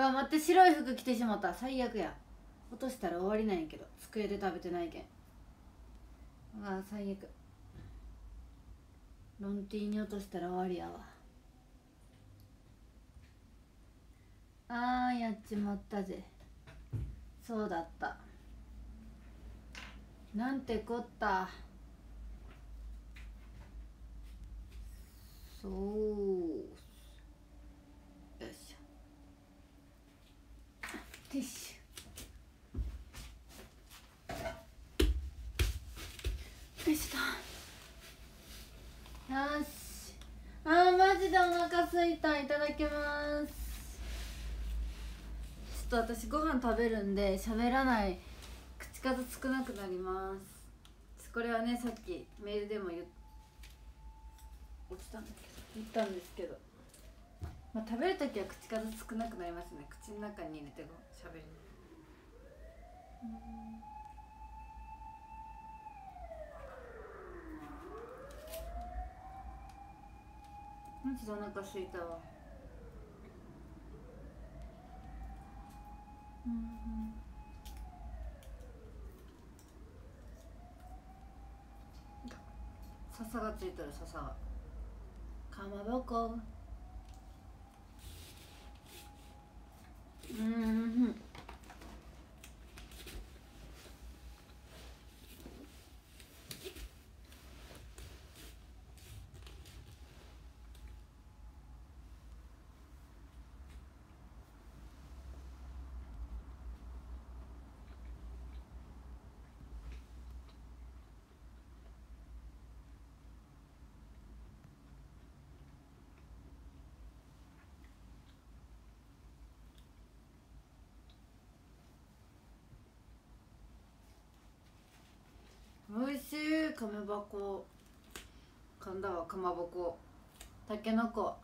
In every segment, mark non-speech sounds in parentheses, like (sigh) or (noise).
わ待って白い服着てしまった。最悪や。落としたら終わりなんやけど。机で食べてないけん。うわ最悪。ロンティーに落としたら終わりやわ。あーやっちまったぜ。そうだった。なんてこった。そうよいしょティッシュよし。よしあーマジでお腹すいたい。ただきます。ちょっと私ご飯食べるんで喋らない。口数少なくなります。これはねさっきメールでも言ったんですけど、まあ、食べる時は口数少なくなりますね。口の中に入れて喋るマジでお腹すいたわ。うん笹がついてる笹が。かまぼこうんおいしいかめ箱噛んだわかまぼこ。たけのこ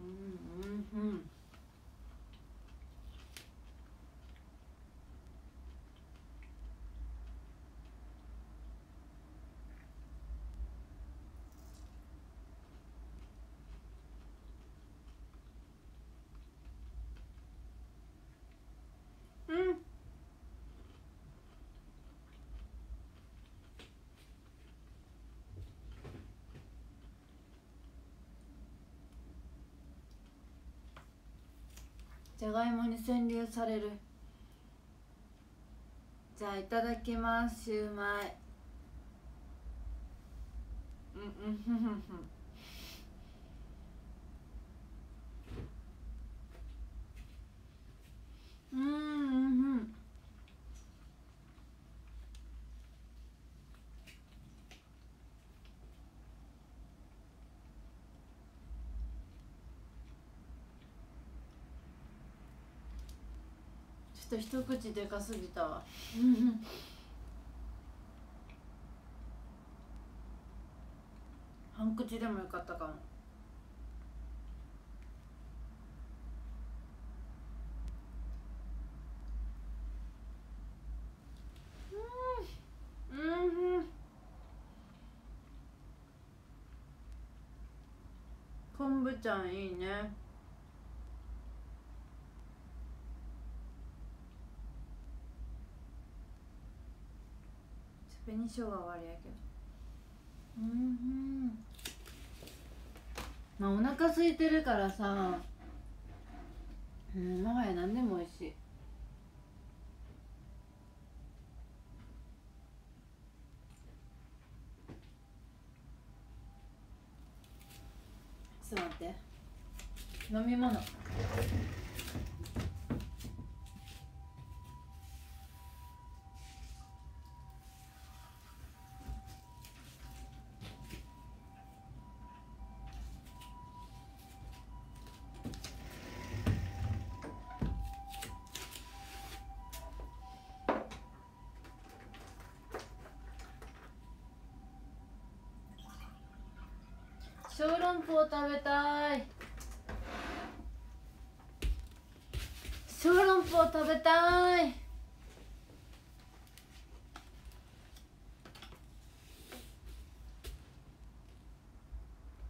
うんうんうん。じゃがいもに占領される。じゃあいただきますシューマイ。うんうんふんふんふん。うんうん。ょっと一口でかすぎたわ。半口でもよかったかも。うんうん。昆布ちゃんいいね。紅生姜はあれやけど。うん。まあお腹空いてるからさ。うんもはや何でも美味しい。ちょっと待って。飲み物。食べたい。小籠包食べたい。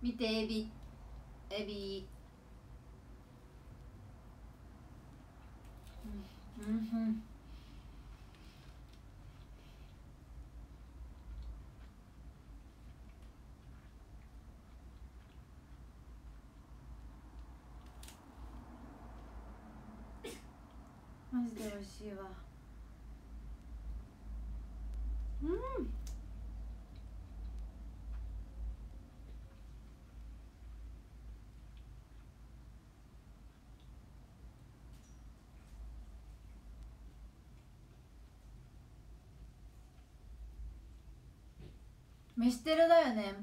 見てエビ。エビんマジで美味しいわ。うん。飯テロだよね。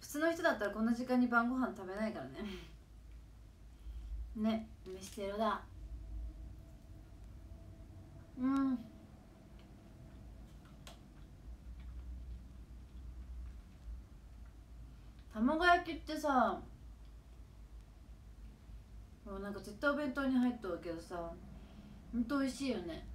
普通の人だったらこんな時間に晩ご飯食べないからね。ね飯テロだうん卵焼きってさもうなんか絶対お弁当に入っとるけどさほんと美味しいよね。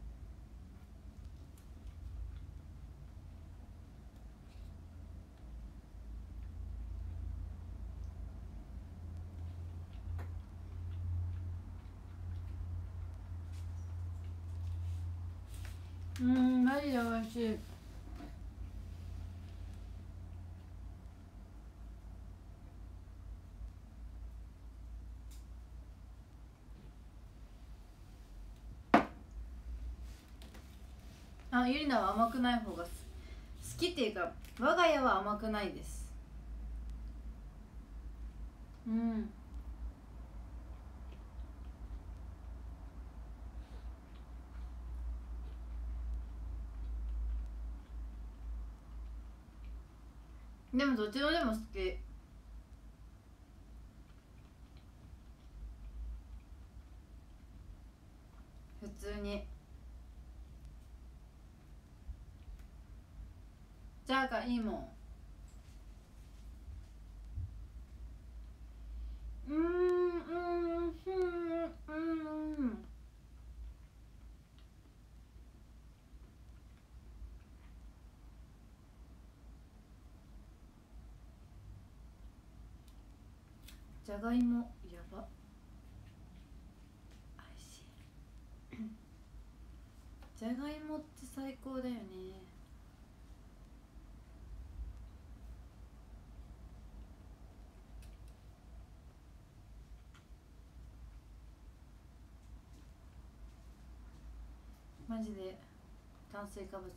うんマジで美味しい。あゆりなは甘くない方が好きっていうか我が家は甘くないです。うん。でもどっちのでも好き。普通に。じゃあがいいもんうんうんうんうん。じゃがいもやば。おいしい。(coughs) じゃがいもって最高だよね。マジで炭水化物。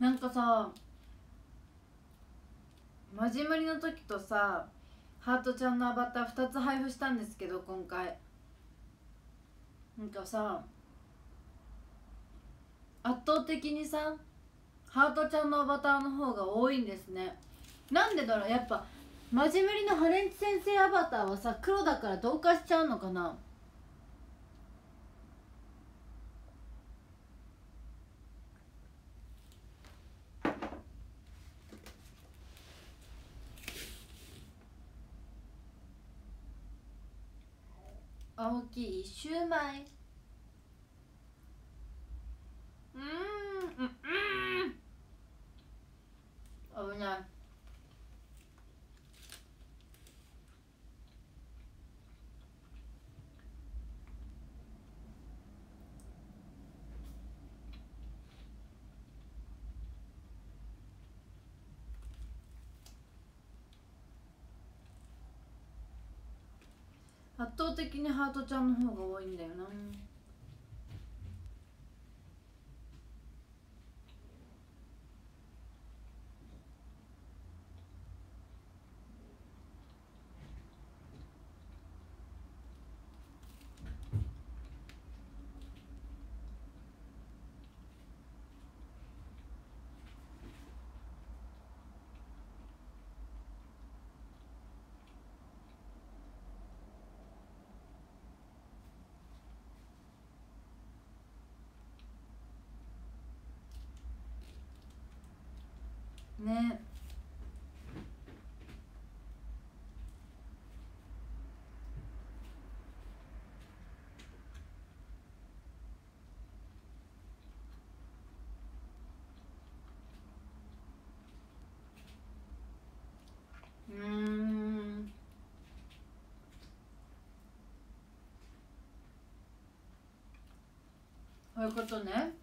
なんかさマジムリの時とさハートちゃんのアバター2つ配布したんですけど今回。なんかさ圧倒的にさハートちゃんのアバターの方が多いんですね。なんでだろうやっぱマジムリのハレンチ先生アバターはさ黒だから同化しちゃうのかな？大きいシューマイうんうん危ない。圧倒的にハートちゃんの方が多いんだよな。ね。うん。そういうことね。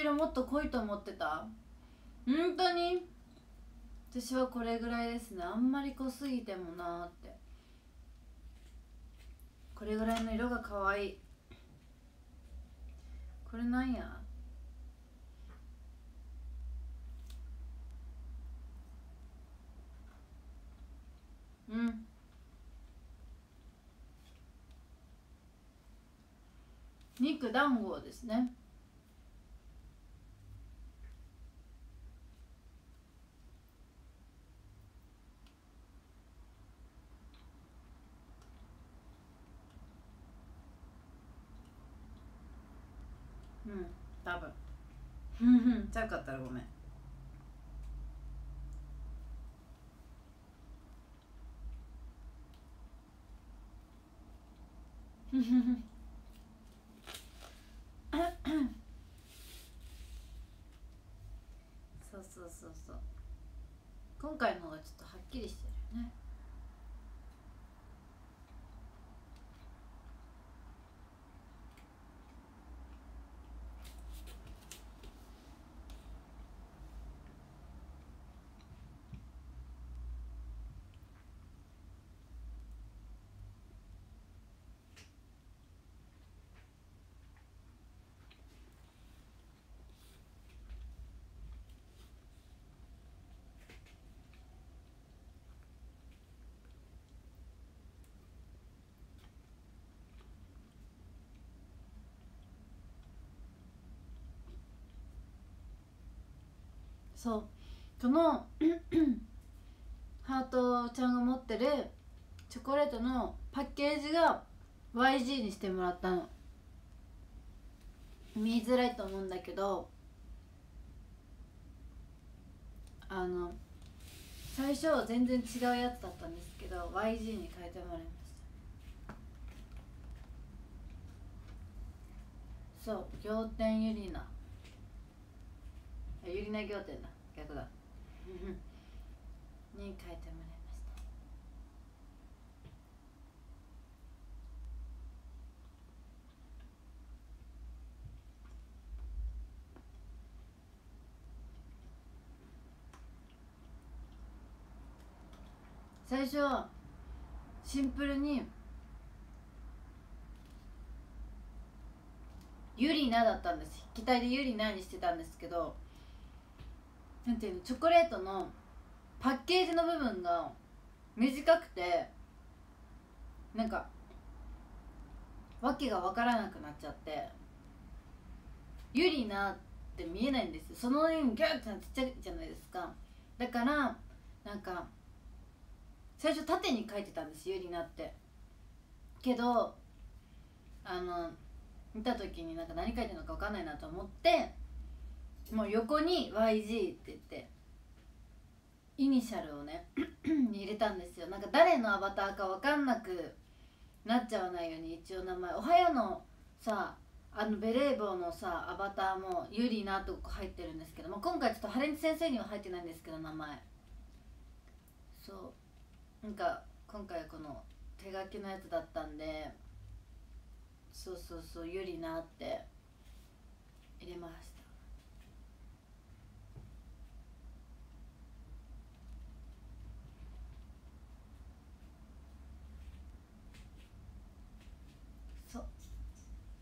色もっと濃いと思ってた。本当に？私はこれぐらいですね。あんまり濃すぎてもなーって。これぐらいの色が可愛い。これなんや？うん。肉団子ですねうん多分ふんふん。ちゃうかったらごめん。ふふふそうそうそうそう。今回のがちょっとはっきりしてるよねそう。その (clears throat) ハートちゃんが持ってるチョコレートのパッケージが YG にしてもらったの。見づらいと思うんだけどあの最初全然違うやつだったんですけど YG に変えてもらいました。そう仰天ゆりなゆりな仰天だ逆だ。に変えてもらいました。最初はシンプルにユリナだったんです。筆記体でユリナにしてたんですけどなんていうのチョコレートのパッケージの部分が短くてなんかわけが分からなくなっちゃってユリナって見えないんですよ。その辺ギュッてなってちっちゃいじゃないですか。だからなんか最初縦に書いてたんですユリナって。けどあの見た時になんか何書いてるのか分かんないなと思ってもう横に YG って言ってイニシャルをね (clears throat) 入れたんですよ。なんか誰のアバターか分かんなくなっちゃわないように一応名前「おはよう」のさあのベレー帽のさアバターもユリナとか入ってるんですけども今回ちょっとハレンチ先生には入ってないんですけど名前。そう。なんか今回この手書きのやつだったんでそうそうそうユリナって入れましたそう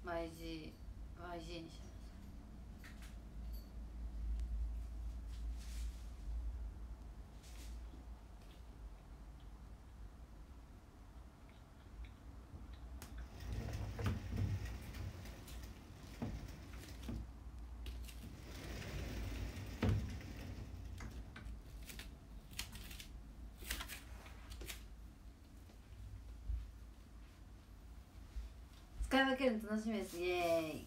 YG YG に使い分けるの楽しみです。イエーイ。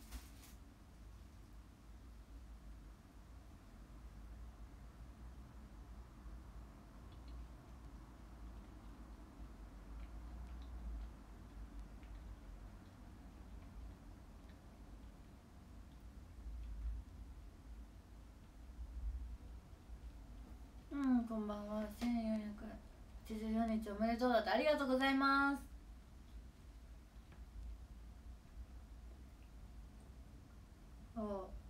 うんこんばんは。1484日おめでとうだってありがとうございます。お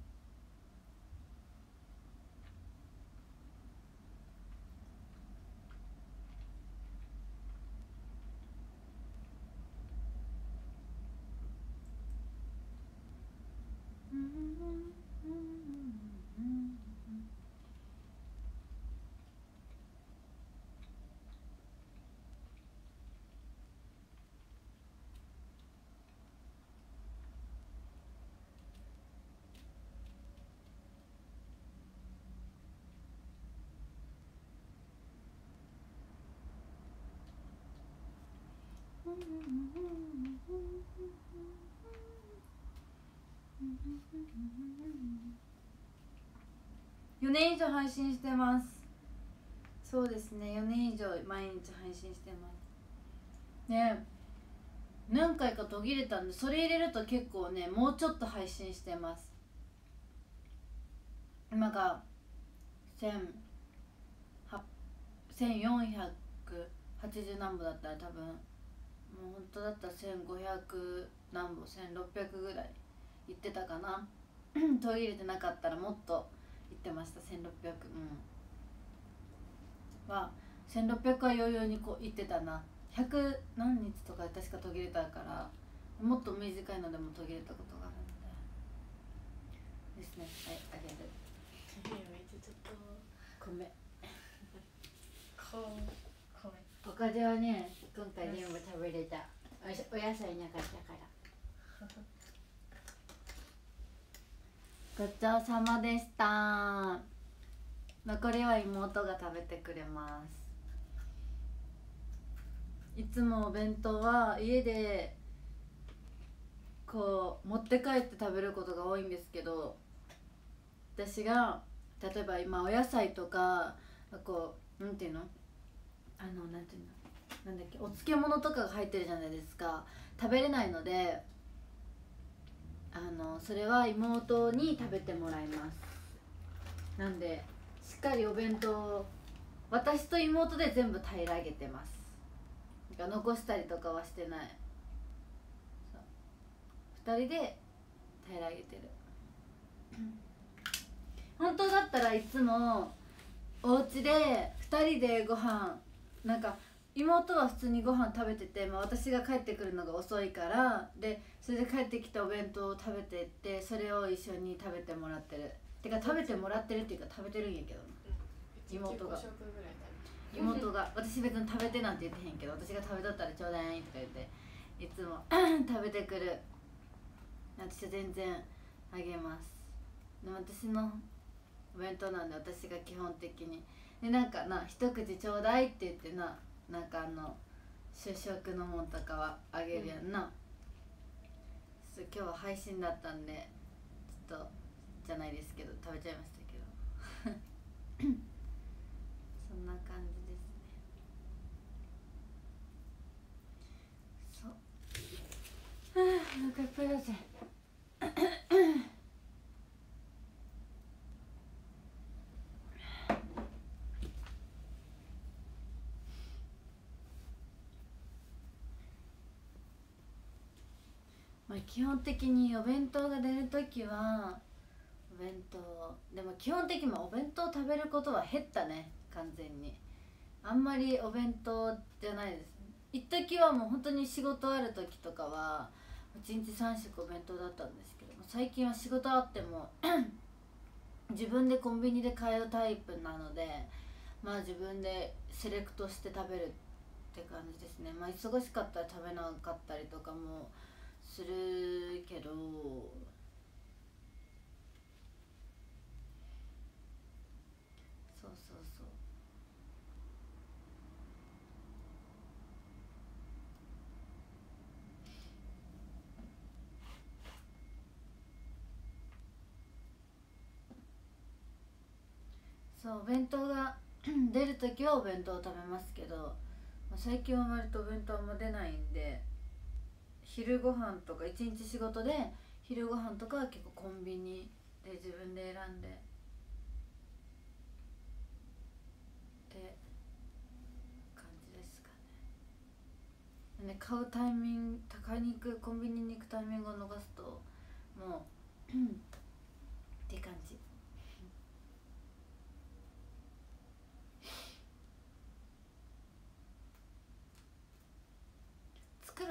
4年以上配信してます。そうですね。4年以上毎日配信してます。ね。何回か途切れたんでそれ入れると結構ねもうちょっと配信してます。今が1480何歩だったら多分。もう本当だったら1500何歩1600ぐらい行ってたかな。(clears throat) 途切れてなかったらもっと行ってました1600うん。は1600は余裕にこう行ってたな。100何日とかで確か途切れたからもっと短いのでも途切れたことがあるので。ですねはいあげる。めっちゃちょっと米。(laughs) こうおかずはね今回全部食べれた。おお野菜なかったから。ごちそうさまでした。残りは妹が食べてくれます。いつもお弁当は家でこう持って帰って食べることが多いんですけど私が例えば今お野菜とかこうなんていうの？あのなんていうの？なんだっけお漬物とかが入ってるじゃないですか。食べれないのであのそれは妹に食べてもらいます。なんでしっかりお弁当私と妹で全部平らげてます。なんか残したりとかはしてない。2人で平らげてる。本当だったらいつもお家で2人でご飯なんか妹は普通にご飯食べてて、まあ、私が帰ってくるのが遅いからでそれで帰ってきたお弁当を食べてってそれを一緒に食べてもらってる。てか食べてもらってるっていうか食べてるんやけど妹が。妹が。私別に食べてなんて言ってへんけど私が食べとったらちょうだいとか言っていつも (clears throat) 食べてくる。私は全然あげます。でも私のお弁当なんで私が基本的に。でなんかな一口ちょうだいって言ってななんかあの主食のもんとかはあげるやんな、うん、今日は配信だったんでちょっとじゃないですけど食べちゃいましたけど。(laughs) そんな感じですね。そう。はあお腹いっぱいだぜまあ、基本的にお弁当が出る時はお弁当でも基本的にお弁当食べることは減ったね完全に。あんまりお弁当じゃないです。一時はもう本当に仕事ある時とかは1日3食お弁当だったんですけども最近は仕事あっても (clears throat) 自分でコンビニで買うタイプなのでまあ自分でセレクトして食べるって感じですね。まあ忙しかったら食べなかったりとかもするけどそうそうそう。そうお弁当が (clears throat) 出る時はお弁当を食べますけど、最近は割とお弁当も出ないんで昼ご飯とか一日仕事で昼ご飯とかは結構コンビニで自分で選んで。って感じですかね。ね買うタイミング高い肉コンビニに行くタイミングを逃すともうって感じ。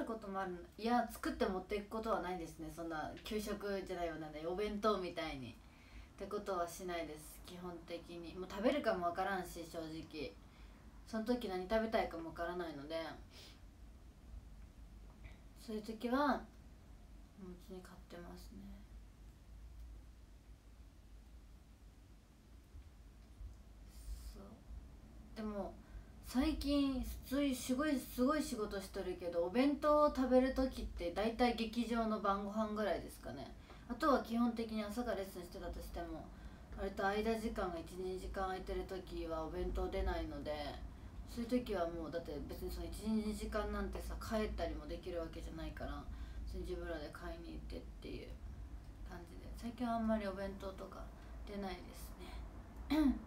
ることもあるいや作って持っていくことはないですね。そんな給食じゃないようなんでお弁当みたいに。ってことはしないです。基本的に。もう食べるかもわからんし正直。その時何食べたいかもわからないので。そういう時はお家に買ってますね。そう。でも最近すごいすごいすごい仕事しとるけどお弁当を食べる時って大体劇場の晩ご飯ぐらいですかね。あとは基本的に朝からレッスンしてたとしても割と間時間が12時間空いてる時はお弁当出ないのでそういう時はもうだって別にその12時間なんてさ帰ったりもできるわけじゃないからその自分らで買いに行ってっていう感じで最近はあんまりお弁当とか出ないですねなので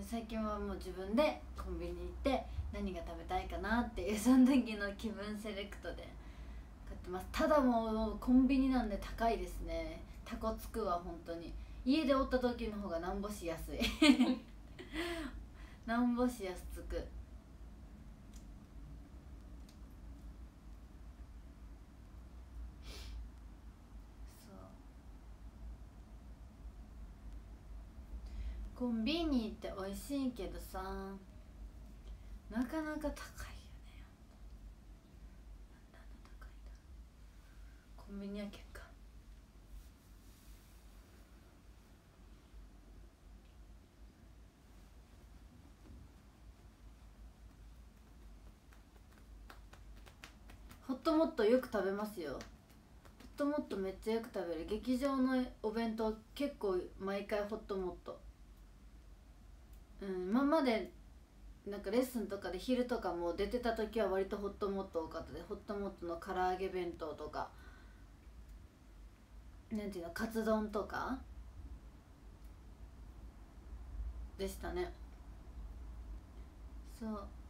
最近はもう自分でコンビニに行って何が食べたいかなっていうその時の気分セレクトで買ってます。ただもうコンビニなんで高いですね。タコつくわ本当に。家でおった時の方がなんぼしやすい。(laughs) (laughs) なんぼしやすつくそうコンビニって美味しいけどさなかなか高いよね。なんであんな高いだコンビニは結果。ホットモットよく食べますよ。ホットモットめっちゃよく食べる。劇場のお弁当結構毎回ホットモット。うん今までなんかレッスンとかで昼とかも出てた時は割とホットモット多かったでホットモットの唐揚げ弁当とかなんていうのカツ丼とかでしたね。そう。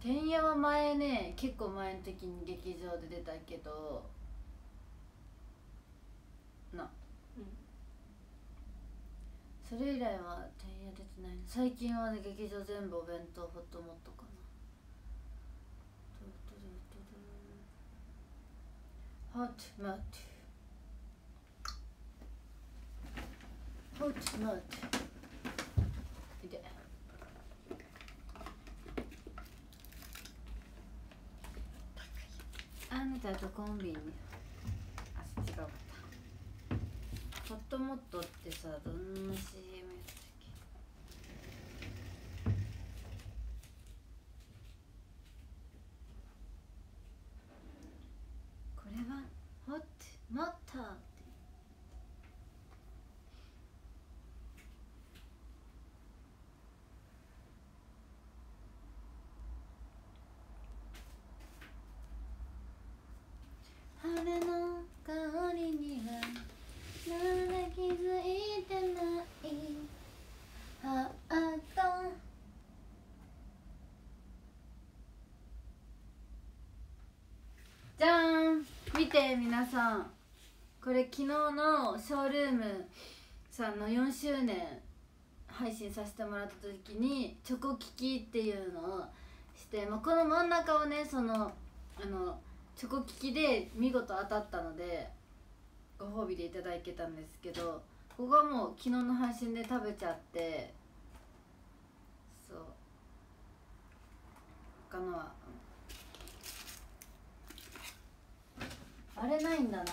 てんやは前ね結構前の時に劇場で出たけどな。うん。それ以来はてんや出てない。の最近はね劇場全部お弁当ホットモットかな。ホットモットホットモットいてあなたとコンビニ。あ違うかった。ホットモットってさどんな CM やってっけこれはホットモットって春の香りにはまだ気づいてないハートじゃーん皆さんこれ昨日のショールームさんの4周年配信させてもらった時にチョコキキっていうのをして、まあ、この真ん中をねそのあのチョコキキで見事当たったのでご褒美でいただけたんですけどここはもう昨日の配信で食べちゃってそう。他のはあれないんだな。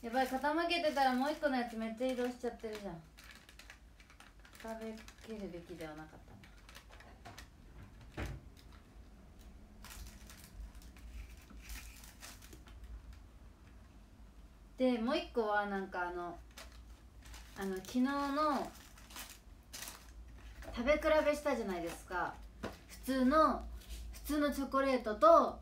やばい傾けてたらもう一個のやつめっちゃ移動しちゃってるじゃん。食べきるべきではなかったな。でもう一個はなんかあのあの昨日の食べ比べしたじゃないですか。普通の普通のチョコレートと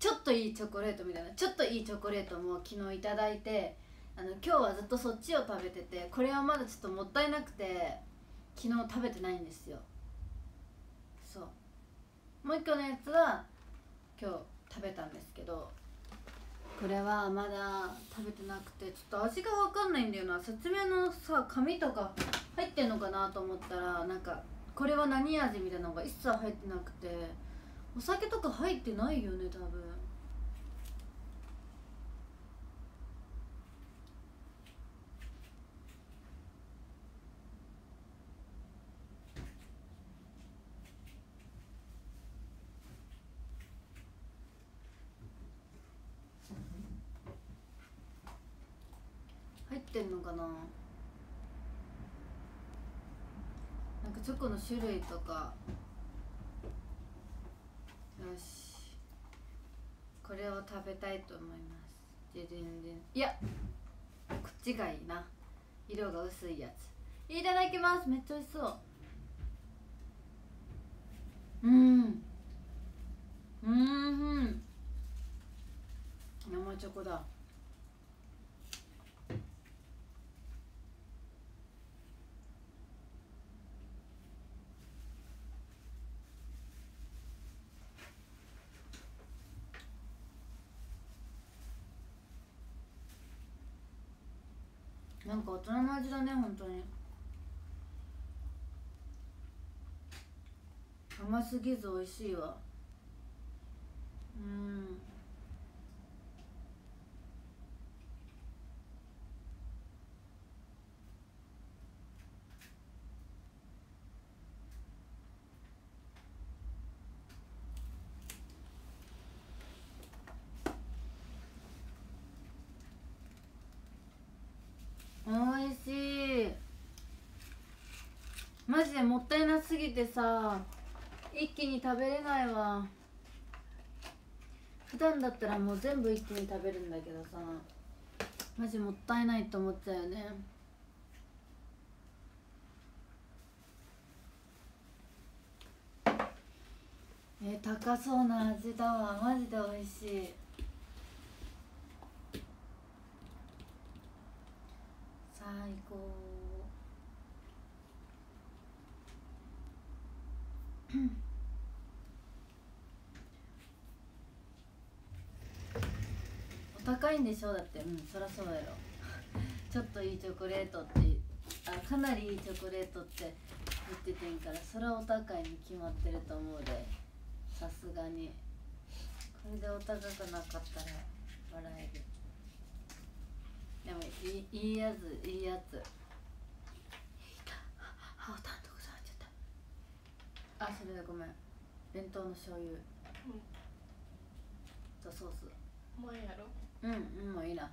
ちょっといいチョコレートみたいなちょっといいチョコレートも昨日いただいてあの今日はずっとそっちを食べててこれはまだちょっともったいなくて昨日食べてないんですよ。そう。もう一個のやつは今日食べたんですけどこれはまだ食べてなくてちょっと味が分かんないんだよな。説明のさ紙とか入ってんのかなと思ったらなんかこれは何味みたいなのが一切入ってなくてお酒とか入ってないよね多分。入ってんのかななんかチョコの種類とか。よし。これを食べたいと思います。ででんでん。いやこっちがいいな。色が薄いやつ。いただきます。めっちゃ美味しそう。うん。うん生チョコだ。なんか大人の味だね本当に。甘すぎず美味しいわ。うんおいしいマジでもったいなすぎてさ一気に食べれないわ。普段だったらもう全部一気に食べるんだけどさマジもったいないと思っちゃうよね。え高そうな味だわ。マジで美味しい。最高。お高いんでしょ？だって。うんそりゃそうやろ。(laughs) ちょっといいチョコレートってあかなりいいチョコレートって言っててんからそれはお高いに決まってると思うで。さすがに。これでお高くなかったら笑える。でもいいいいやついいやついた歯を担当されちゃったあそれでごめん。弁当の醤油。とソース。もうやろ。うんうんもういいな。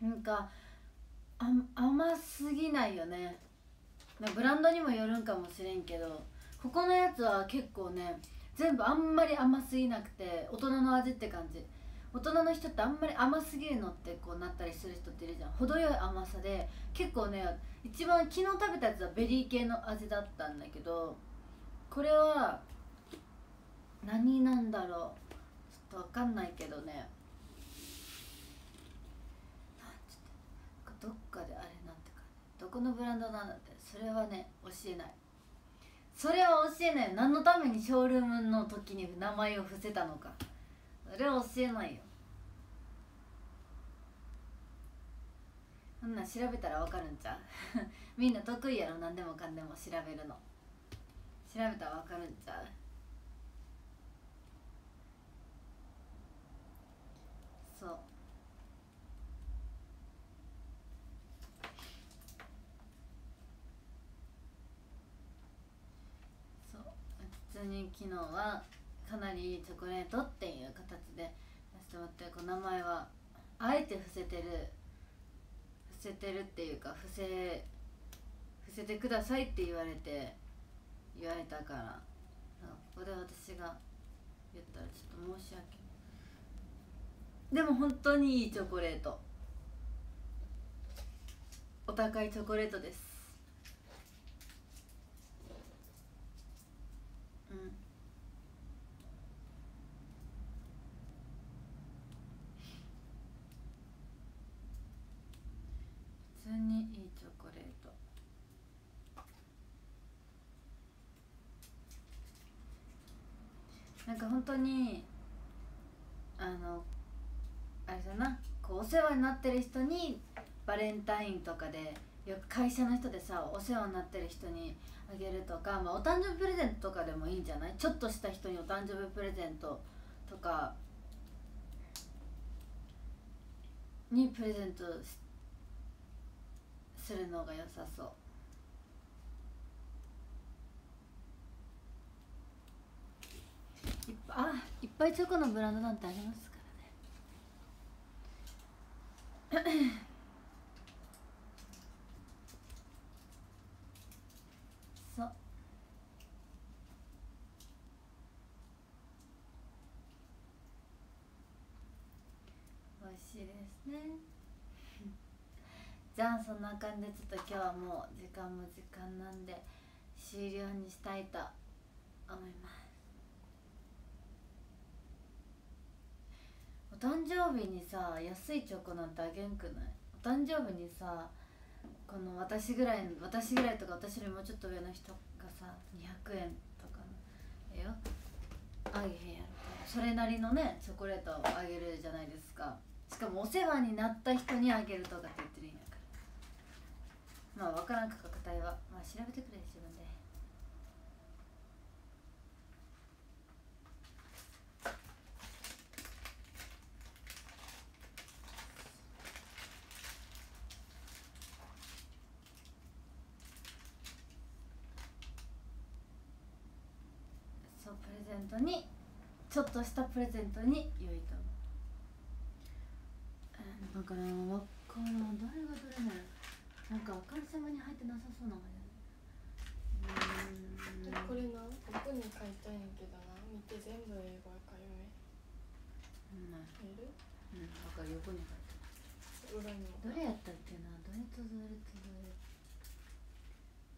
なんかあ甘すぎないよね。なブランドにもよるんかもしれんけどここのやつは結構ね全部あんまり甘すぎなくて大人の味って感じ大人の人ってあんまり甘すぎるのってこうなったりする人っているじゃん。程よい甘さで結構ね一番昨日食べたやつはベリー系の味だったんだけどこれは何なんだろう。ちょっとわかんないけどね。っどっかであれなんてかどこのブランドなんだって。それはね教えない。それは教えない何のためにショールームの時に名前を伏せたのか。それは教えないよ。そんな調べたらわかるんちゃう？(laughs) みんな得意やろ何でもかんでも調べるの。調べたらわかるんちゃう？そう。そう。普通に昨日はかなりチョコレートっていう形でやらせてもらってこう名前はあえて伏せてるせてるっていうか伏せ伏せてくださいって言われて言われたから。ここで私が言ったらちょっと申し訳。ないでも本当にいいチョコレート。お高いチョコレートです。うん普通にいいチョコレートなんか本当にあのあれだなこうお世話になってる人にバレンタインとかでよく会社の人でさお世話になってる人にあげるとか、まあ、お誕生日プレゼントとかでもいいんじゃない？ちょっとした人にお誕生日プレゼントとかにプレゼントするのが良さそう。いっぱあいっぱいチョコのブランドなんてありますからね。そう。美味しいですね。じゃあそんな感じでちょっと今日はもう時間も時間なんで終了にしたいと思います。お誕生日にさ安いチョコなんてあげんくない？お誕生日にさこの私ぐらい私ぐらいとか私よりもうちょっと上の人がさ200円とかのえよ？あげへんやろ。それなりのねチョコレートをあげるじゃないですか。しかもお世話になった人にあげるとかって言ってるんやから。まあ分からん価格帯は。まあ調べてくれ自分でそうプレゼントにちょっとしたプレゼントに良いと思う。えーだから分からん誰がどれなの？なんかあからさまに入ってなさそうなのようーんこれなここに書いたんやけどな。見て全部英語やから読うん。なんめる？うん、だから横に書いて裏に。もどれやったっけな？どれとどれとどれ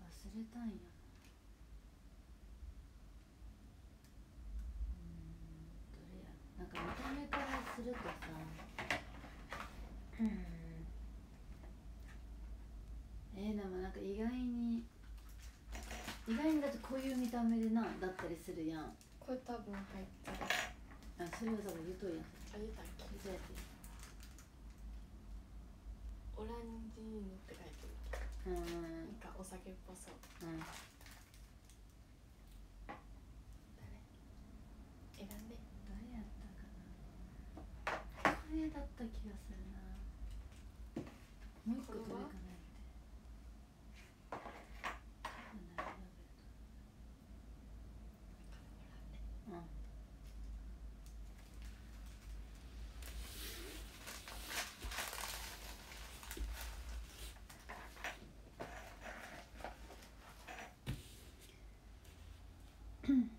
忘れたんやうーんどれやなんか見た目からするとさうんえー、でもなんか意外に意外にだってこういう見た目でなだったりするやんこれ多分入ってるあそれはさ言うとるやんあげたっけそうやってオランジーヌって書いてるうーなんかお酒っぽそう。うん選んでどれやった上だった気がするなもう一個どれかなってうん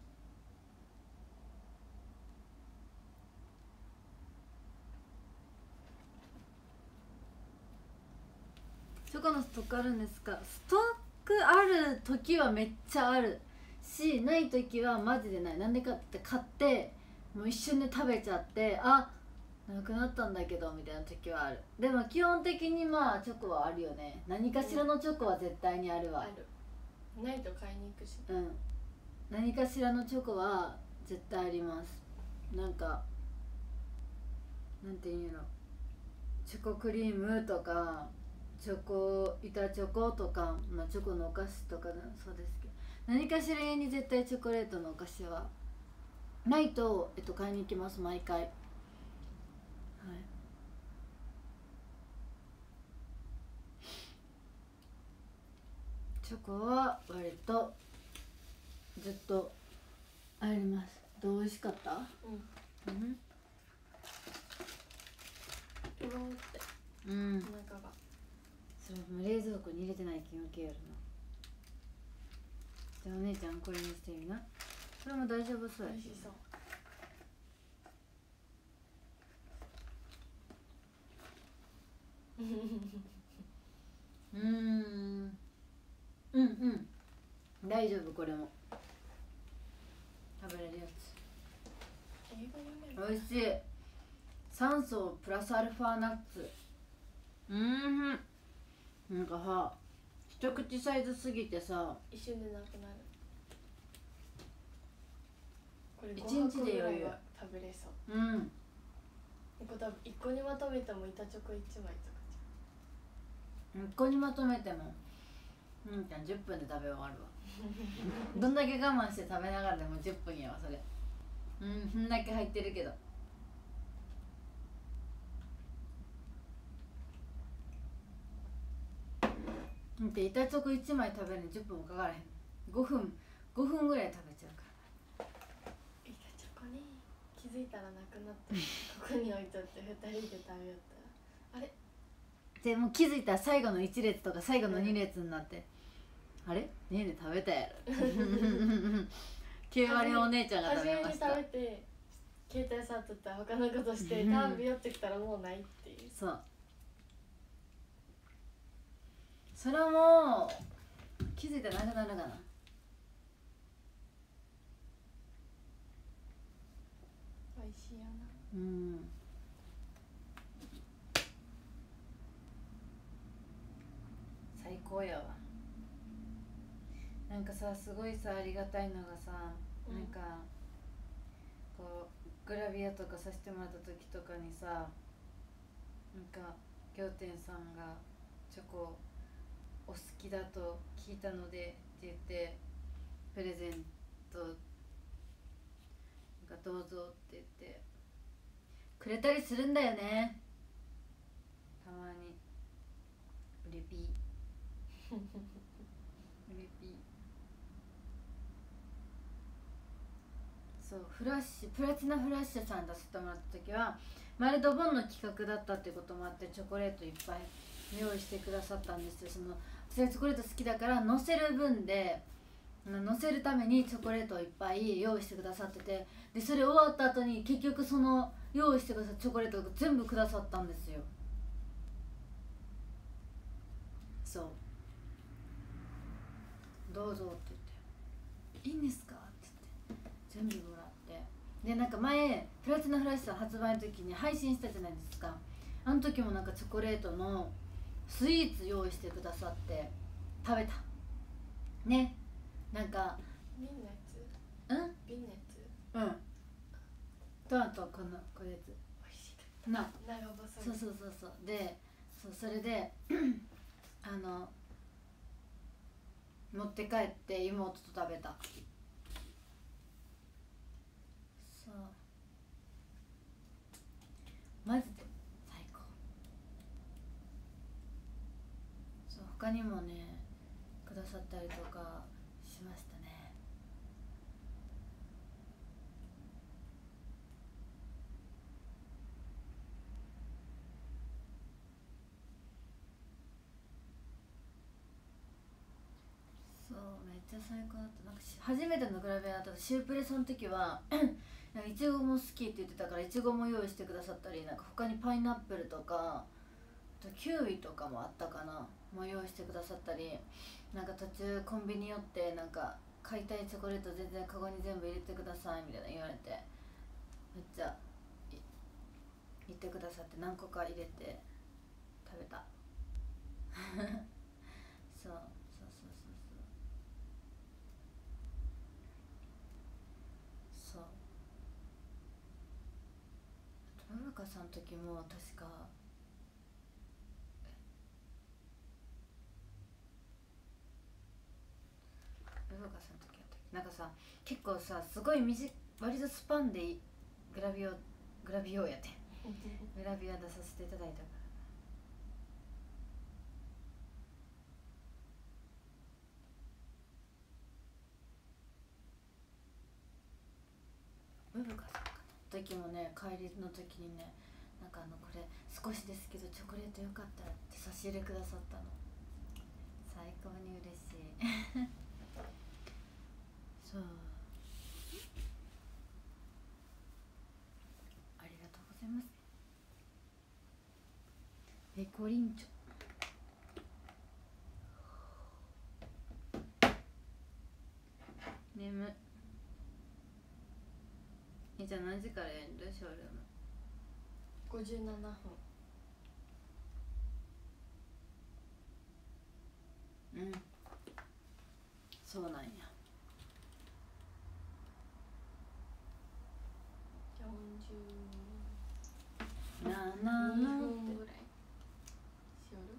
チョコのストックあるんですか？ストックある時はめっちゃあるしない時はマジでない。なんでかって買ってもう一瞬で食べちゃってあなくなったんだけどみたいな時はある。でも基本的にまあチョコはあるよね。何かしらのチョコは絶対にあるわ。ある。ないと買いに行くし。うん。何かしらのチョコは絶対あります。なんかなんていうんやろチョコクリームとかチョコ板チョコとか、まあ、チョコのお菓子とかでもそうですけど何かしら家に絶対チョコレートのお菓子はないと、えっと、買いに行きます毎回。はい。チョコは割とずっとあります。どう美味しかった？うん。うん。うん。お腹がそれも冷蔵庫に入れてないけん余計やるな。じゃあお姉ちゃんこれにしてみな。それも大丈夫そうやし。そう。うーん。うんうん。大丈夫これも。食べれるやつ。美味しい。酸素プラスアルファナッツ。うーんなんかさ一口サイズすぎてさ一瞬でなくなる。これ一5日箱で食べれそう。うん。これ多分一個にまとめても板チョコ一枚とか一個にまとめてもうんちゃん10分で食べ終わるわ。(laughs) どんだけ我慢して食べながらでも10分やわそれ。うんそんだけ入ってるけど見て板チョコ1枚食べるのに10分もかからへん。5分5分ぐらい食べちゃうか板チョコね。気づいたらなくなって (laughs) ここに置いとって二人で食べよったらあれ？らでもう気づいたら最後の1列とか最後の2列になって、あれ？ねえねえ食べたやろ。(laughs) 9割のお姉ちゃんが食初めにべました。食べて携帯触っとったら他のことしてうん。ターンビヨってきたらもうないっていう。そうそれはもう気づいたらなくなるかな美味しいよな。うん。最高やわ。なんかさすごいさありがたいのがさ、うん。なんかこうグラビアとかさせてもらった時とかにさなんか仰天さんがチョコお好きだと聞いたのでって言ってプレゼントなんかどうぞって言って。くれたりするんだよね。たまに。うれぴーうれぴーそうフラッシュプラチナフラッシュさん出せてもらった時はマルドボンの企画だったってこともあってチョコレートいっぱい用意してくださったんですよ。その私はチョコレート好きだから乗せる分でのせるためにチョコレートをいっぱい用意してくださっててでそれ終わった後に結局その用意してくださったチョコレート全部くださったんですよ。そう「どうぞ」って言って「いいんですか?」って言って。全部もらって。でなんか前プラチナフラッシュさん発売の時に配信したじゃないですか。あの時もなんかチョコレートのスイーツ用意してくださって食べた。ね。なんか瓶のやつ？うん？瓶のやつ？うん。とあとこのこれやつ。美味しかっな。た長細い。そうそうそうそう。でそうそれで (clears throat) あの持って帰って妹と食べた。そう。マジで最高そう他にもねくださったりとかしましたね。そうめっちゃ最高だった。なんかし初めてのグラビアだったシュープレその時は (clears throat) いちごも好きって言ってたからいちごも用意してくださったりなんか他にパイナップルとかあとキウイとかもあったかな。も用意してくださったりなんか途中コンビニ寄ってなんか買いたいチョコレート全然カゴに全部入れてくださいみたいな言われてめっちゃい言ってくださって何個か入れて食べた。(laughs) そうそうそうそうそう。そう。あと野中さんの時も確か野中さんの時やったなんかさ結構さすごい短割とスパンでグラビオグラビオやってグラビア出させていただいたから。ブブカさんの時もね帰りの時にねなんかあのこれ少しですけどチョコレートよかったらって差し入れくださったの。最高に嬉しい。そう。ありがとうございます。ペコリンチョ。眠。いえじゃあ何時からやる？ショールーム。57分。うん。そうなんやなあなあ42なあって分ぐらい。しよる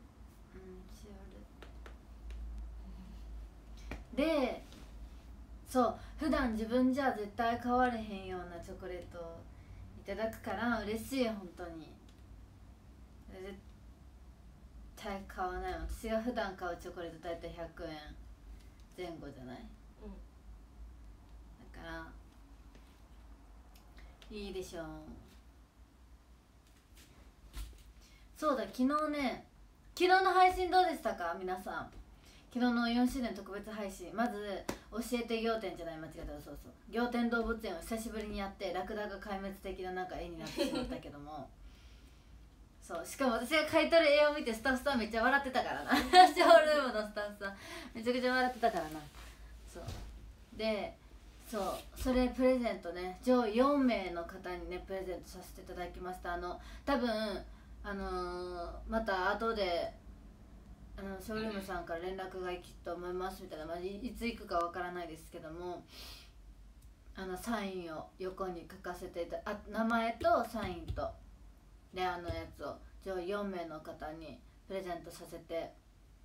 うんしおるでそう普段自分じゃ絶対買われへんようなチョコレートをいただくから嬉しい本当に。絶対買わない。私が普段買うチョコレート大体100円前後じゃない？うん。だからいいでしょう。そうだ昨日ね昨日の配信どうでしたか？皆さん。昨日の4周年特別配信。まず教えて仰天じゃない間違えたそうそう。仰天動物園を久しぶりにやってラクダが壊滅的ななんか絵になってしまったけども。(laughs) そうしかも私が描いとる絵を見てスタッフさんめっちゃ笑ってたからな。(laughs) ショールームのスタッフさん。めちゃくちゃ笑ってたからな。そう。でそうそれプレゼントね上位4名の方にねプレゼントさせていただきました。あの多分あのーまた後であのショールームさんから連絡が行きと思いますみたいな、まあ、いいつ行くかわからないですけどもあのサインを横に書かせていたあ名前とサインとであのやつを上位4名の方にプレゼントさせて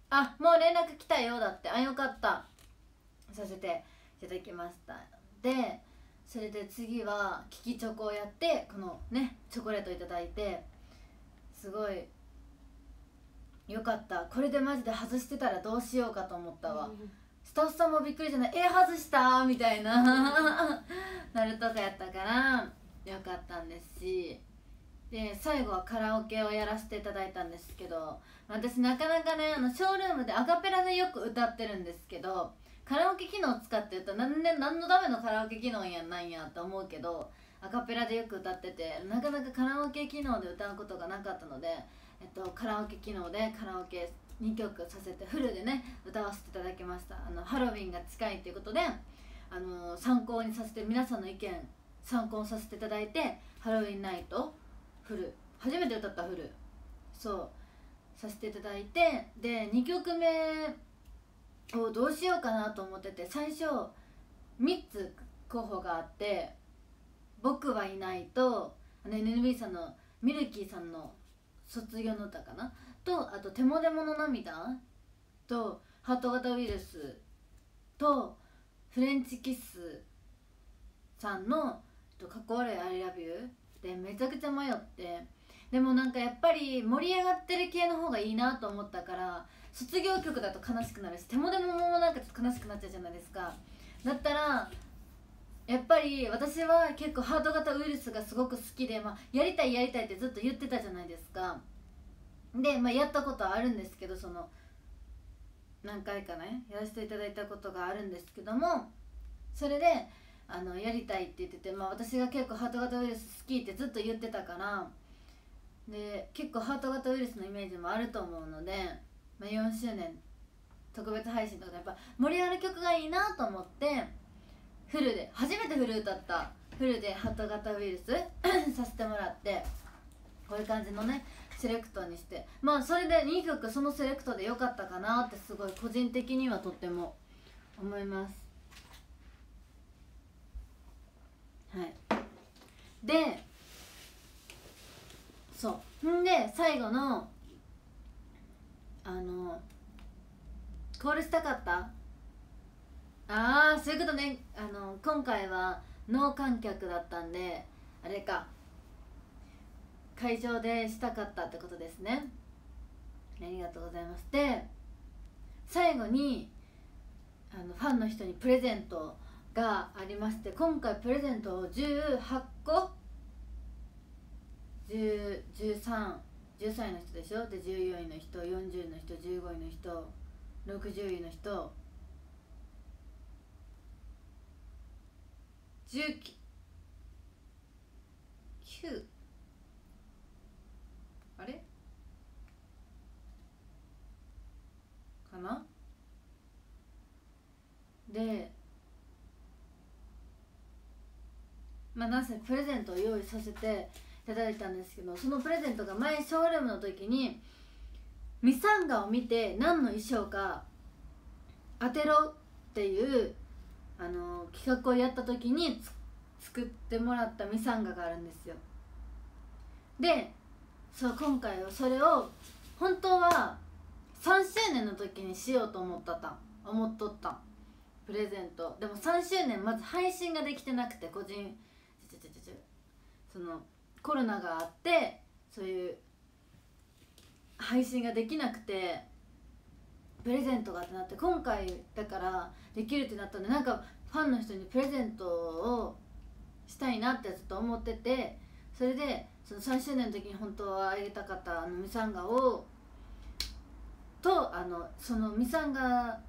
あもう連絡来たよだってあよかったさせて。いただきました。でそれで次はキキチョコをやってこのねチョコレートいただいてすごいよかった。これでマジで外してたらどうしようかと思ったわ、スタッフさんもびっくりじゃないえ外した？みたいな。なるとかやったからよかったんですし。で最後はカラオケをやらせていただいたんですけど私なかなかねあのショールームでアカペラでよく歌ってるんですけどカラオケ機能使って歌うなんで何のためのカラオケ機能やなんやと思うけどアカペラでよく歌っててなかなかカラオケ機能で歌うことがなかったので、えっと、カラオケ機能でカラオケ2曲させてフルでね歌わせていただきました。あのハロウィンが近いということであの参考にさせて皆さんの意見参考にさせていただいてハロウィンナイトフル。初めて歌ったフル。そうさせていただいてで2曲目をどうしようかなと思ってて最初3つ候補があって「僕はいないと」あの NNB さんのミルキーさんの卒業の歌かな？とあと「手もでもの涙」と「ハート型ウイルス」と「フレンチキッス」さんの「かっこ悪い I love you」でめちゃくちゃ迷って。でもなんかやっぱり盛り上がってる系の方がいいなと思ったから卒業曲だと悲しくなるし手もでももなんかちょっと悲しくなっちゃうじゃないですか。だったらやっぱり私は結構ハート型ウイルスがすごく好きで、まあ、やりたいやりたいってずっと言ってたじゃないですか。で、まあ、やったことはあるんですけどその何回かねやらせていただいたことがあるんですけどもそれであのやりたいって言ってて、まあ、私が結構ハート型ウイルス好きってずっと言ってたからで結構ハート型ウイルスのイメージもあると思うので、まあ、4周年特別配信とかでやっぱ盛り上がる曲がいいなと思ってフルで初めてフル歌ったフルでハト型ウイルス (coughs) させてもらってこういう感じのねセレクトにしてまあそれで2曲そのセレクトで良かったかなってすごい個人的にはとっても思います。はい。でそう。んで最後のあのコールしたかった？ああそういうことね。あの今回はノー観客だったんであれか。会場でしたかったってことですね。ありがとうございます。で最後にあのファンの人にプレゼントがありまして今回プレゼントを18個？10 13 13位の人でしょ？で14位の人40位の人15位の人60位の人。19あれ？かな？でまあなんせプレゼントを用意させていただいたんですけどそのプレゼントが前ショールームの時にミサンガを見て何の衣装か当てろっていうあの企画をやった時に作ってもらったミサンガがあるんですよ。でそう今回はそれを本当は3周年の時にしようと思ったた思っとったプレゼント。でも3周年まず配信ができてなくて個人。そのコロナがあってそういう配信ができなくてプレゼントがってなって今回だからできるってなったんでなんかファンの人にプレゼントをしたいなってずっと思っててそれでその3周年の時に本当はあげたかったあのミサンガをとあのそのミサンガ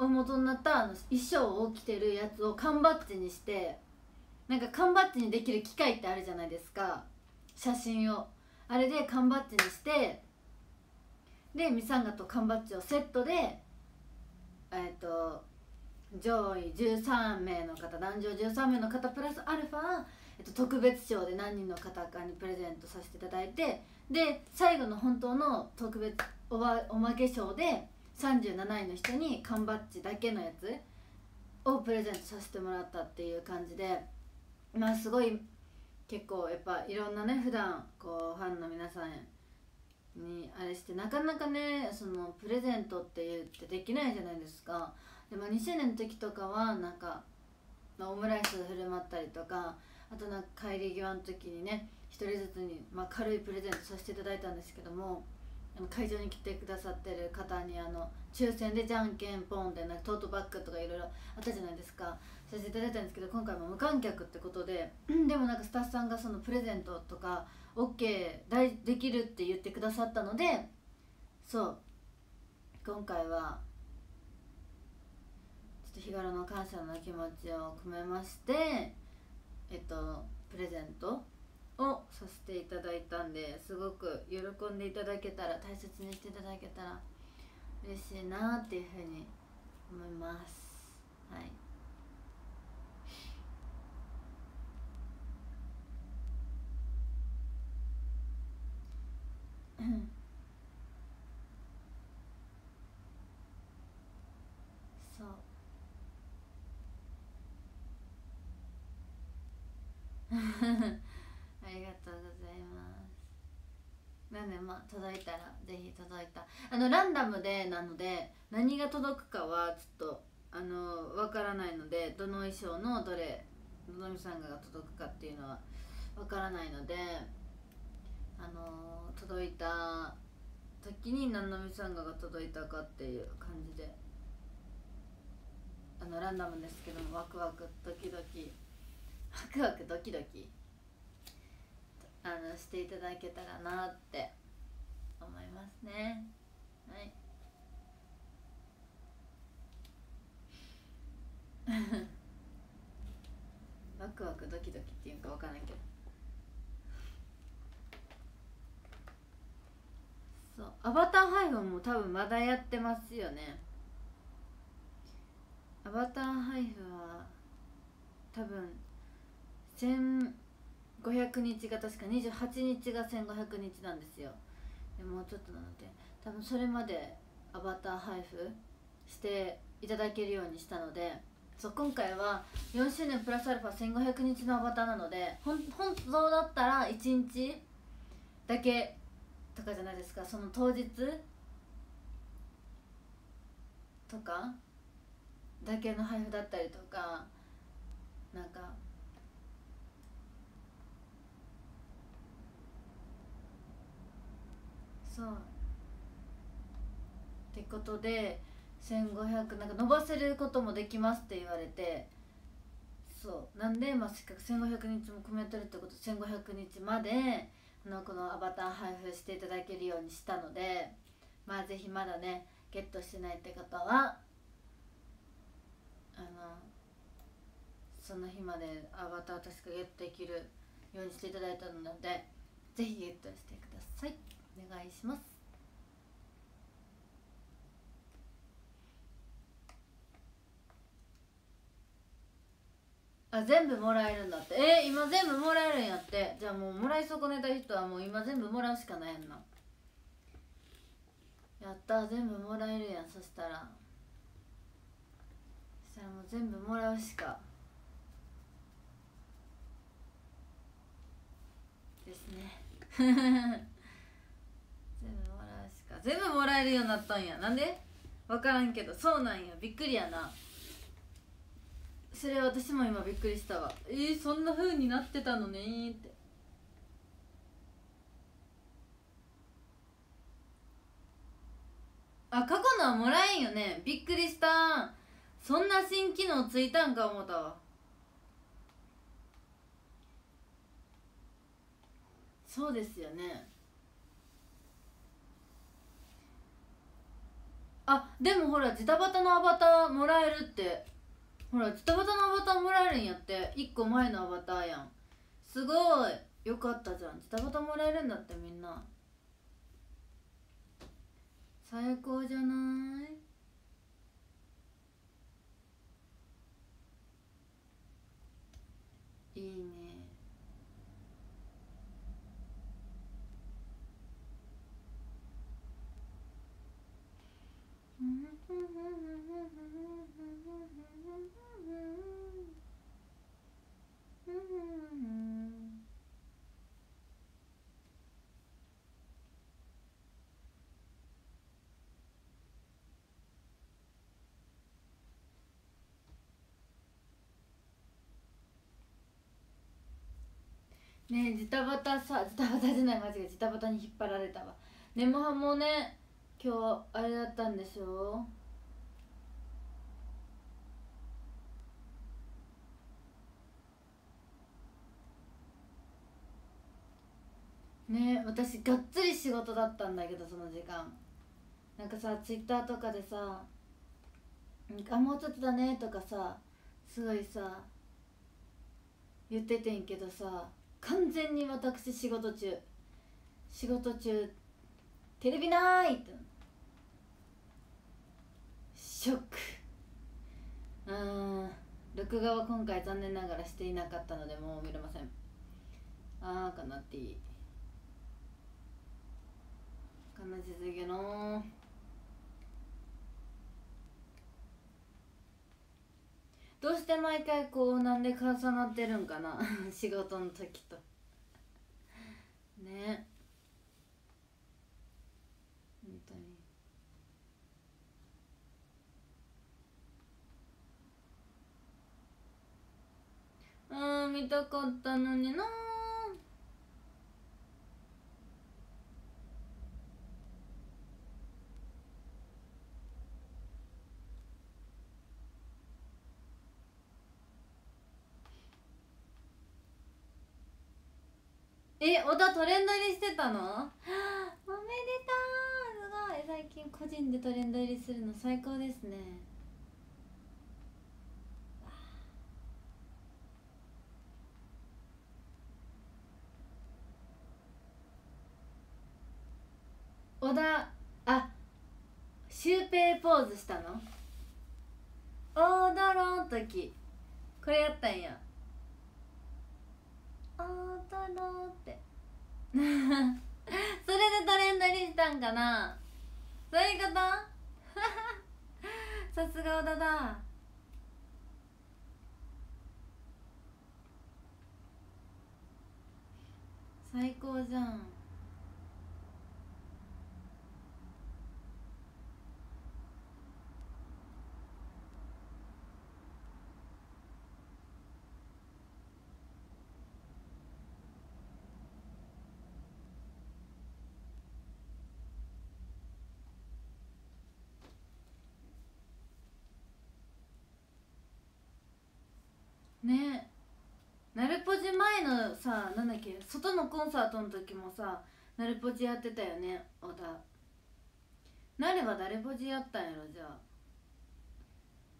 を元になったあの衣装を着てるやつを缶バッジにしてなんか缶バッジにできる機械ってあるじゃないですか写真をあれで缶バッジにしてでミサンガと缶バッジをセットでえっ、ー、と上位13名の方男女13名の方プラスアルファ、えっと、特別賞で何人の方かにプレゼントさせていただいてで最後の本当の特別おわおまけ賞で37位の人に缶バッジだけのやつをプレゼントさせてもらったっていう感じで。まあすごい結構やっぱいろんなね普段こうファンの皆さんにあれしてなかなかねそのプレゼントって言ってできないじゃないですか。でも2000年の時とかはなんか、まあ、オムライス振る舞ったりとかあとなんか帰り際の時にね1人ずつに、まあ、軽いプレゼントさせていただいたんですけども会場に来てくださってる方にあの抽選でじゃんけんポンってなんかトートバッグとかいろいろあったじゃないですか。させていただいたんですけど今回も無観客ってことででもなんかスタッフさんがそのプレゼントとか OK できるって言ってくださったのでそう。今回はちょっと日頃の感謝の気持ちを込めましてえっとプレゼントをさせていただいたんですごく喜んでいただけたら大切にしていただけたら嬉しいなっていうふうに思います。はいそう (laughs) ありがとうございます。なんでまあ届いたらぜひ届いた。あのランダムでなので何が届くかはちょっとあのわからないのでどの衣装のどれのぞみさんが届くかっていうのはわからないのであの届いた時に何のみさんがが届いたかっていう感じであのランダムですけどもワクワクドキドキワクワクドキドキあのしていただけたらなって思いますね。はい。(laughs) ワクワクドキドキっていうかわからないけど。そう。アバター配布も多分まだやってますよね。アバター配布は多分1500日が確か28日が1500日なんですよ。でもうちょっとなので多分それまでアバター配布していただけるようにしたのでそう今回は4周年プラスアルファ1500日のアバターなので本当だったら1日だけとかじゃないですか。その当日とかだけの配布だったりとかなんかそう。ってことで1500なんか伸ばせることもできますって言われて。そう。なんで、まあ、せっかく1500日もコメントるってこと1500日まであのこのアバター配布していただけるようにしたのでまあぜひまだねゲットしてないって方はあのその日までアバター確かゲットできるようにしていただいたのでぜひゲットしてください。お願いします。あ全部もらえるんだって。えー、今全部もらえるんやって。じゃあもうもらい損ねた人はもう今全部もらうしかないやんな。やった全部もらえるやん。そしたら。そしたらもう全部もらうしか。ですね。(laughs) 全部もらえるようになったんや。なんで？分からんけど。そうなんや。びっくりやな。それ私も今びっくりしたわ。えー、そんな風になってたのねって。あ過去のはもらえんよね。びっくりしたそんな新機能ついたんか思ったわ。そうですよね。あでもほらジタバタのアバターもらえるって。ほらジタバタのアバターもらえるんやって。1個前のアバターやん。すごい。よかったじゃん。ジタバタもらえるんだってみんな。最高じゃない？いいね。ねえジタバタさジタバタじゃない間違えジタバタに引っ張られたわ。ネモハもね今日あれだったんでしょ？ね私がっつり仕事だったんだけどその時間。なんかさツイッターとかでさ「あもうちょっとだね」とかさすごいさ言っててんけどさ。完全に私仕事中。仕事中テレビないって。ショック。うん。録画は今回残念ながらしていなかったのでもう見れません。ああかなってい。い悲しすぎのどうして毎回こうなんで重なってるんかな (laughs) 仕事の時と。ね。本当に。うん見たかったのになえ小田トレンド入りしてたの？おめでとう。すごい。最近個人でトレンド入りするの最高ですね。小田あシュウペイポーズしたの？踊ろう時。これやったんや踊ろーって。(laughs) それでトレンドにしたんかな。そういうこと？(laughs) さすが小田だ。最高じゃんねルポジ前のさなんだっけ外のコンサートの時もさナルポジやってたよね小田。なれば誰ポジやったんやろじゃあ。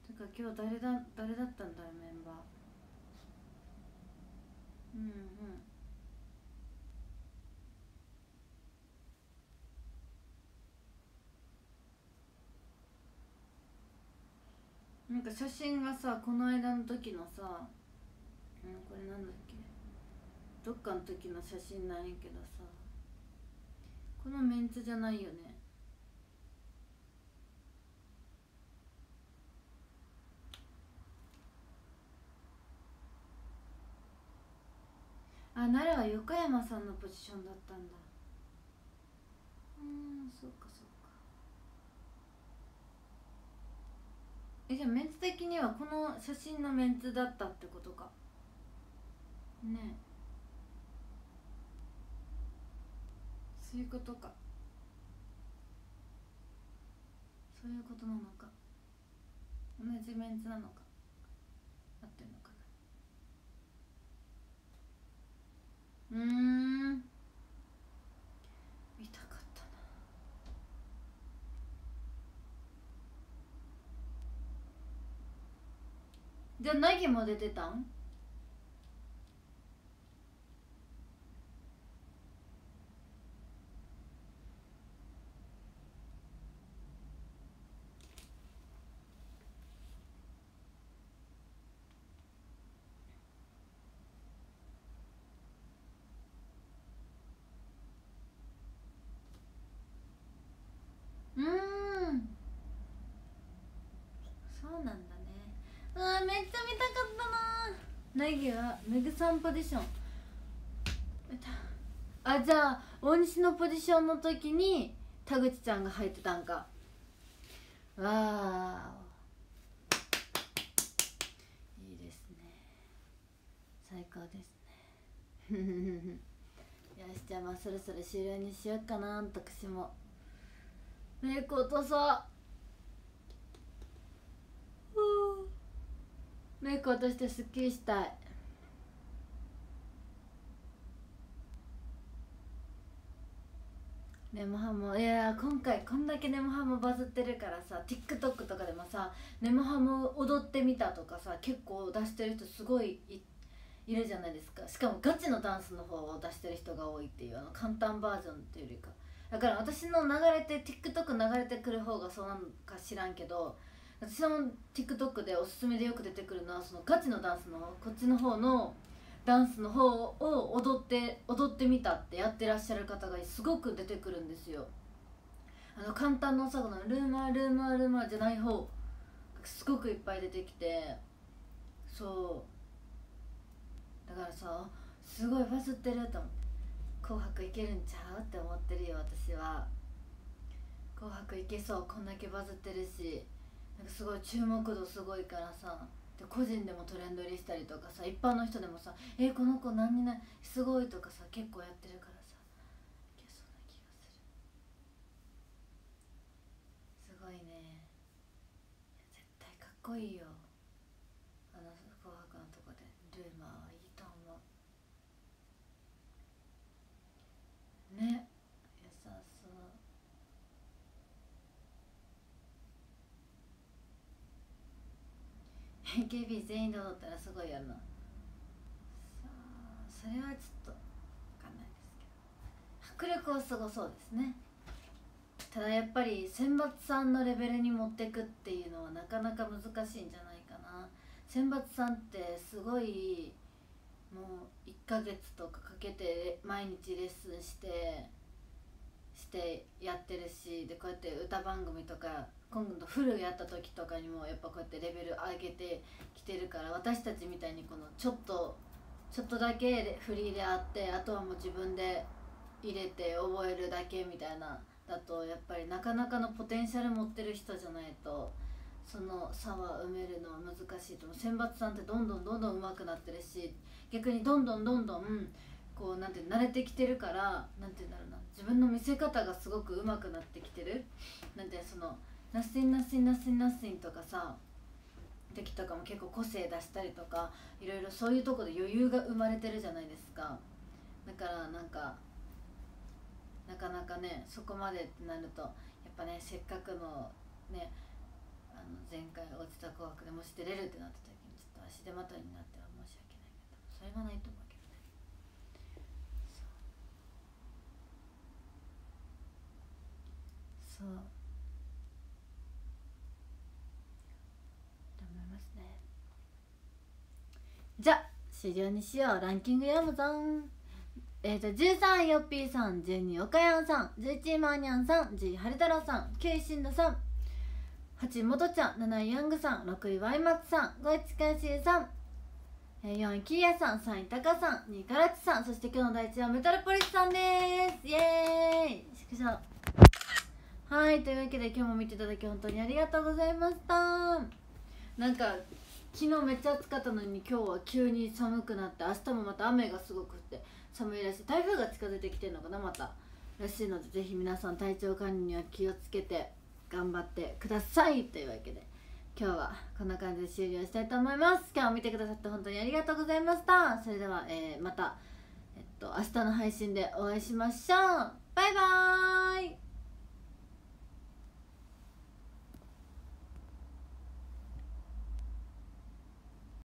てか今日誰だ誰だったんだメンバー。うんうん。なんか写真がさこの間の時のさうんこれなんだっけ。どっかの時の写真なんやけどさ。このメンツじゃないよね。あ奈良は横山さんのポジションだったんだ。うんそうかそうか。えじゃあメンツ的にはこの写真のメンツだったってことか。ね。そういうことか。そういうことなのか。同じメンツなのか。合ってんのかな。うん。見たかったな。じゃあナギも出てたんうーんそうなんだねうわめっちゃ見たかったなナギはメグさんポジション。あじゃあ大西のポジションの時に田口ちゃんが入ってたんか。わあいいですね。最高ですね。(laughs) よしじゃあまあそろそろ終了にしようかな私も。メイク落とそう。ふうメイク落としてすっきりしたい。ネモハムいや今回こんだけネモハムバズってるからさ TikTok とかでもさネモハム踊ってみたとかさ結構出してる人すごいいいるじゃないですか。しかもガチのダンスの方を出してる人が多いっていうあの簡単バージョンっていうよりか。だから私の流れて TikTok 流れてくる方がそうなのか知らんけど私の TikTok でおすすめでよく出てくるのはそのガチのダンスのこっちの方のダンスの方を踊って踊ってみたってやってらっしゃる方がすごく出てくるんですよ。あの簡単な最後の。ルーマールーマールーマーじゃない方すごくいっぱい出てきてそう。だからさすごいバズってると思って「紅白いけるんちゃう?」って思ってるよ私は「紅白いけそう。こんだけバズってるし。なんかすごい注目度すごいからさで個人でもトレンド入りしたりとかさ一般の人でもさ「えこの子何になすごい」とかさ結構やってるからさいけそうな気がする。すごいね。絶対かっこいいよ。あの「紅白」のとこで。ルーマーはいいと思う。ね良さそう AKB 全員で踊ったらすごいやるなさあそれはちょっと分かんないですけど。迫力はすごそうですね。ただやっぱり選抜さんのレベルに持ってくっていうのはなかなか難しいんじゃないかな。選抜さんってすごいもう1ヶ月とかかけて毎日レッスンしてしてやってるしでこうやって歌番組とか今度フルやった時とかにもやっぱこうやってレベル上げてきてるから私たちみたいにこのちょっとちょっとだけフリーであってあとはもう自分で入れて覚えるだけみたいなだとやっぱりなかなかのポテンシャル持ってる人じゃないとその差は埋めるのは難しいと思う。選抜さんってどんどんどんどん上手くなってるし逆にどんどんどんどんこうなんて慣れてきてるからなんて言うんだろうな自分の見せ方がすごく上手くなってきてる。なんてその「ナッシンナッシンナッシンナッシン」とかさ時とかも結構個性出したりとかいろいろそういうとこで余裕が生まれてるじゃないですか。だからなんかなかなかねそこまでってなるとやっぱねせっかくのねあの前回落ちた紅白でもし出れるってなった時にちょっと足手まといになっては申し訳ないけど。それはないと思うけどね。そう。そうと思いますね。じゃあ終了にしよう。ランキング読むぞん。えー、と13位よっぴーさん12位岡山さん11位マーニャンさん10位はる太郎さん9位しんどさん8位もとちゃん7位ヤングさん6位ワイマツさん5位ちかしーさんえー4位キーヤさん3位タカさん2位カラチさんそして今日の第一位はメタルポリスさんです。イエーイ。縮小はいというわけで今日も見ていただき本当にありがとうございました。なんか昨日めっちゃ暑かったのに今日は急に寒くなって明日もまた雨がすごく降って寒いらしい台風が近づいてきてるのかなまた。らしいのでぜひ皆さん体調管理には気をつけて頑張ってくださいというわけで今日はこんな感じで終了したいと思います。今日も見てくださって本当にありがとうございました。それでは、えーまた、えっと、明日の配信でお会いしましょう。バイバーイ。